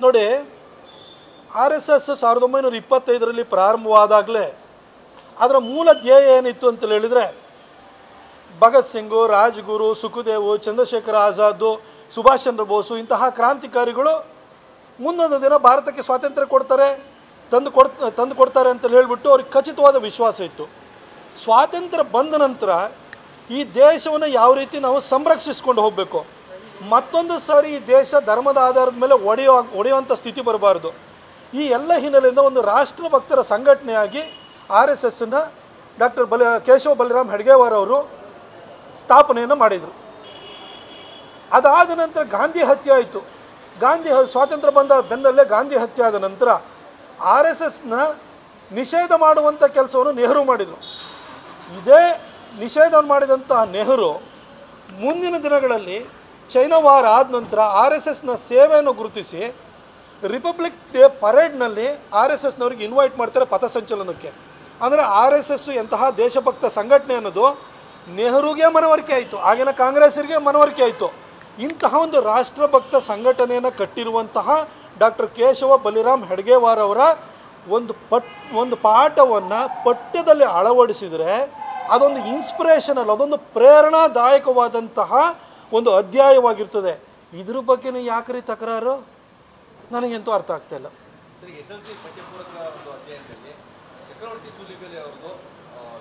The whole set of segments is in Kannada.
ನೋಡಿ ಆರ್ ಎಸ್ ಎಸ್ ಸಾವಿರದ ಒಂಬೈನೂರ ಇಪ್ಪತ್ತೈದರಲ್ಲಿ ಪ್ರಾರಂಭವಾದಾಗಲೇ ಅದರ ಮೂಲ ಧ್ಯೇಯ ಏನಿತ್ತು ಅಂತ ಹೇಳಿದರೆ ಭಗತ್ ಸಿಂಗು ರಾಜ್ಗುರು ಸುಖದೇವು ಚಂದ್ರಶೇಖರ ಆಜಾದ್ ಸುಭಾಷ್ ಚಂದ್ರ ಬೋಸು ಇಂತಹ ಕ್ರಾಂತಿಕಾರಿಗಳು ಮುಂದೊಂದು ದಿನ ಭಾರತಕ್ಕೆ ಸ್ವಾತಂತ್ರ್ಯ ಕೊಡ್ತಾರೆ ತಂದು ಕೊಡ್ ತಂದು ಕೊಡ್ತಾರೆ ಅಂತ ಹೇಳಿಬಿಟ್ಟು ಅವ್ರಿಗೆ ಖಚಿತವಾದ ವಿಶ್ವಾಸ ಇತ್ತು. ಸ್ವಾತಂತ್ರ್ಯ ಬಂದ ನಂತರ ಈ ದೇಶವನ್ನು ಯಾವ ರೀತಿ ನಾವು ಸಂರಕ್ಷಿಸ್ಕೊಂಡು ಹೋಗಬೇಕು? ಮತ್ತೊಂದು ಸಾರಿ ಈ ದೇಶ ಧರ್ಮದ ಆಧಾರದ ಮೇಲೆ ಒಡೆಯೋ ಒಡೆಯುವಂಥ ಸ್ಥಿತಿ ಬರಬಾರ್ದು. ಈ ಎಲ್ಲ ಹಿನ್ನೆಲೆಯಿಂದ ಒಂದು ರಾಷ್ಟ್ರಭಕ್ತರ ಸಂಘಟನೆಯಾಗಿ ಆರ್ ಎಸ್ ಎಸ್ನ ಡಾಕ್ಟರ್ ಬಲ, ಕೇಶವ ಬಲರಾಮ್ ಹೆಡ್ಗೇವಾರ್ ಅವರು ಸ್ಥಾಪನೆಯನ್ನು ಮಾಡಿದರು. ಅದಾದ ನಂತರ ಗಾಂಧಿ ಹತ್ಯೆ ಆಯಿತು. ಗಾಂಧಿ ಸ್ವಾತಂತ್ರ್ಯ ಬಂದ ಬೆನ್ನಲ್ಲೇ ಗಾಂಧಿ ಹತ್ಯೆ ಆದ ನಂತರ ಆರ್ ಎಸ್ ಎಸ್ನ ನಿಷೇಧ ಮಾಡುವಂಥ ಕೆಲಸವನ್ನು ನೆಹರು ಮಾಡಿದರು. ಇದೇ ನಿಷೇಧವನ್ನು ಮಾಡಿದಂಥ ನೆಹರು ಮುಂದಿನ ದಿನಗಳಲ್ಲಿ ಚೈನಾ ವಾರ ಆದ ನಂತರ ಆರ್ ಎಸ್ ಎಸ್ನ ಸೇವೆಯನ್ನು ಗುರುತಿಸಿ ರಿಪಬ್ಲಿಕ್ ಡೇ ಪರೇಡ್ನಲ್ಲಿ ಆರ್ ಎಸ್ ಎಸ್ನವ್ರಿಗೆ ಇನ್ವೈಟ್ ಮಾಡ್ತಾರೆ ಪಥಸಂಚಲನಕ್ಕೆ ಅಂದರೆ ಆರ್ ಎಸ್ ಎಸ್ಸು ಎಂತಹ ದೇಶಭಕ್ತ ಸಂಘಟನೆ ಅನ್ನೋದು ನೆಹರುಗೆ ಮನವರಿಕೆ ಆಯಿತು, ಆಗಿನ ಕಾಂಗ್ರೆಸ್ಸರಿಗೆ ಮನವರಿಕೆ ಆಯಿತು. ಇಂತಹ ಒಂದು ರಾಷ್ಟ್ರಭಕ್ತ ಸಂಘಟನೆಯನ್ನು ಕಟ್ಟಿರುವಂತಹ ಡಾಕ್ಟರ್ ಕೇಶವ ಬಲಿರಾಮ್ ಹೆಡ್ಗೇವಾರ್ ಅವರ ಒಂದು ಪಟ್, ಒಂದು ಪಾಠವನ್ನು ಪಠ್ಯದಲ್ಲಿ ಅಳವಡಿಸಿದರೆ ಅದೊಂದು ಇನ್ಸ್ಪಿರೇಷನಲ್ ಅದೊಂದು ಪ್ರೇರಣಾದಾಯಕವಾದಂತಹ ಒಂದು ಅಧ್ಯಾಯವಾಗಿರ್ತದೆ. ಇದ್ರ ಬಗ್ಗೆ ಯಾಕ್ರಿ ತಕರಾರು? ನನಗೆಂತೂ ಅರ್ಥ ಆಗ್ತಾ ಇಲ್ಲ.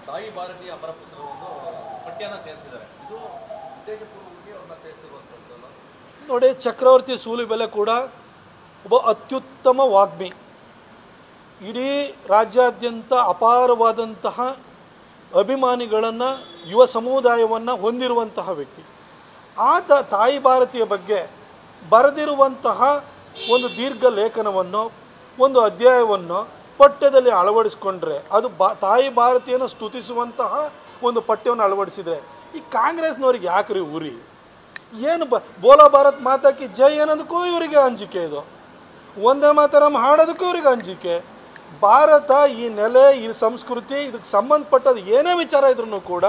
ತಾಯಿ ಭಾರತೀಯ ಅಮರ ಪಠ್ಯನ ಸೇರಿಸಿದ್ದಾರೆ. ಇದು ಉದ್ದೇಶಪೂರ್ವಕವಾಗಿ ಅವ್ರನ್ನ ಸೇರಿಸಿರುವಂಥದ್ದಲ್ಲ ನೋಡಿ ಚಕ್ರವರ್ತಿ ಸೂಲಿಬೆಲೆ ಕೂಡ ಒಬ್ಬ ಅತ್ಯುತ್ತಮ ವಾಗ್ಮಿ. ಇಡೀ ರಾಜ್ಯಾದ್ಯಂತ ಅಪಾರವಾದಂತಹ ಅಭಿಮಾನಿಗಳನ್ನು, ಯುವ ಸಮುದಾಯವನ್ನು ಹೊಂದಿರುವಂತಹ ವ್ಯಕ್ತಿ. ಆತ ತಾಯಿ ಭಾರತೀಯ ಬಗ್ಗೆ ಬರೆದಿರುವಂತಹ ಒಂದು ದೀರ್ಘ ಲೇಖನವನ್ನು, ಒಂದು ಅಧ್ಯಾಯವನ್ನು ಪಠ್ಯದಲ್ಲಿ ಅಳವಡಿಸ್ಕೊಂಡ್ರೆ, ಅದು ಬಾ, ತಾಯಿ ಭಾರತೀಯನ ಸ್ತುತಿಸುವಂತಹ ಒಂದು ಪಠ್ಯವನ್ನು ಅಳವಡಿಸಿದರೆ, ಈ ಕಾಂಗ್ರೆಸ್ನವ್ರಿಗೆ ಯಾಕ್ರಿ ಉರಿ ಏನು ಬ, ಬೋಲಾ ಭಾರತ್ ಮಾತಾಕಿ ಜೈ ಅನ್ನೋದಕ್ಕೂ ಇವರಿಗೆ ಅಂಜಿಕೆ ಇದು. ಒಂದೇ ಮಾತರಂ ಹಾಡೋದಕ್ಕೂ ಇವರಿಗೆ ಅಂಜಿಕೆ. ಭಾರತ ಈ ನೆಲೆ, ಈ ಸಂಸ್ಕೃತಿ, ಇದಕ್ಕೆ ಸಂಬಂಧಪಟ್ಟದ್ದು ಏನೇ ವಿಚಾರ ಇದ್ರೂ ಕೂಡ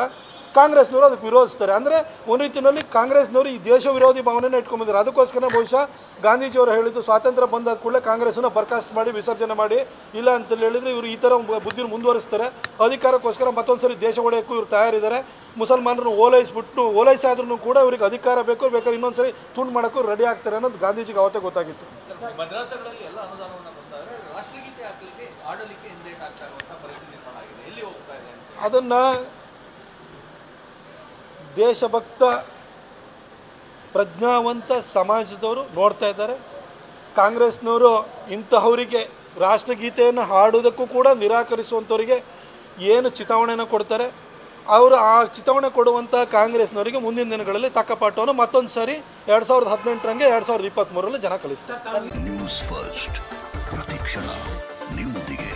ಕಾಂಗ್ರೆಸ್ನವರು ಅದಕ್ಕೆ ವಿರೋಧಿಸ್ತಾರೆ. ಅಂದರೆ ಒಂದು ರೀತಿಯಲ್ಲಿ ಕಾಂಗ್ರೆಸ್ನವರು ಈ ದೇಶ ವಿರೋಧಿ ಭಾವನೆನ ಇಟ್ಕೊಂಡ್ಬಂದಿದ್ದಾರೆ ಅದಕ್ಕೋಸ್ಕರ ಬಹುಶಃ ಗಾಂಧೀಜಿಯವರು ಹೇಳಿದ್ದು ಸ್ವಾತಂತ್ರ್ಯ ಬಂದಾದ ಕೂಡಲೇ ಕಾಂಗ್ರೆಸ್ಸನ್ನು ಬರ್ಖಾಸ್ತ್ ಮಾಡಿ, ವಿಸರ್ಜನೆ ಮಾಡಿ, ಇಲ್ಲ ಅಂತ ಹೇಳಿದರೆ ಇವರು ಈ ಥರ ಬುದ್ಧಿನ ಮುಂದುವರಿಸ್ತಾರೆ. ಅಧಿಕಾರಕ್ಕೋಸ್ಕರ ಮತ್ತೊಂದು ಸರಿ ದೇಶ ಒಡೆಯೋಕ್ಕೂ ಇವರು ತಯಾರಿದ್ದಾರೆ. ಮುಸಲ್ಮಾನರನ್ನು ಓಲೈಸ್ಬಿಟ್ಟು ಓಲೈಸಾದ್ರೂ ಕೂಡ ಇವ್ರಿಗೆ ಅಧಿಕಾರ ಬೇಕು, ಬೇಕಾದ್ರೆ ಇನ್ನೊಂದು ಸರಿ ತುಂಡು ಮಾಡೋಕ್ಕೂ ರೆಡಿ ಆಗ್ತಾರೆ ಅನ್ನೋದು ಗಾಂಧೀಜಿಗೆ ಅವತ್ತೇ ಗೊತ್ತಾಗಿತ್ತು. ಅದನ್ನು ದೇಶಭಕ್ತ, ಪ್ರಜ್ಞಾವಂತ ಸಮಾಜದವರು ನೋಡ್ತಾ ಇದ್ದಾರೆ. ಕಾಂಗ್ರೆಸ್ನವರು ಇಂತಹವರಿಗೆ ರಾಷ್ಟ್ರಗೀತೆಯನ್ನು ಹಾಡೋದಕ್ಕೂ ಕೂಡ ನಿರಾಕರಿಸುವಂಥವರಿಗೆ ಏನು ಚಿತಾವಣೆಯನ್ನು ಕೊಡ್ತಾರೆ? ಅವರು ಆ ಚಿತಾವಣೆ ಕೊಡುವಂಥ ಕಾಂಗ್ರೆಸ್ನವರಿಗೆ ಮುಂದಿನ ದಿನಗಳಲ್ಲಿ ತಕ್ಕ ಪಾಠವನ್ನು ಮತ್ತೊಂದು ಸಾರಿ ಎರಡು ಸಾವಿರದ ಹದಿನೆಂಟರಂಗೆ ಎರಡು ಸಾವಿರದ ಇಪ್ಪತ್ತ್ಮೂರರಲ್ಲಿ ಜನ ಕಲಿಸ್ತಾರೆ. ನ್ಯೂಸ್ ಫಸ್ಟ್ ನಿಮ್ಮೊಂದಿಗೆ.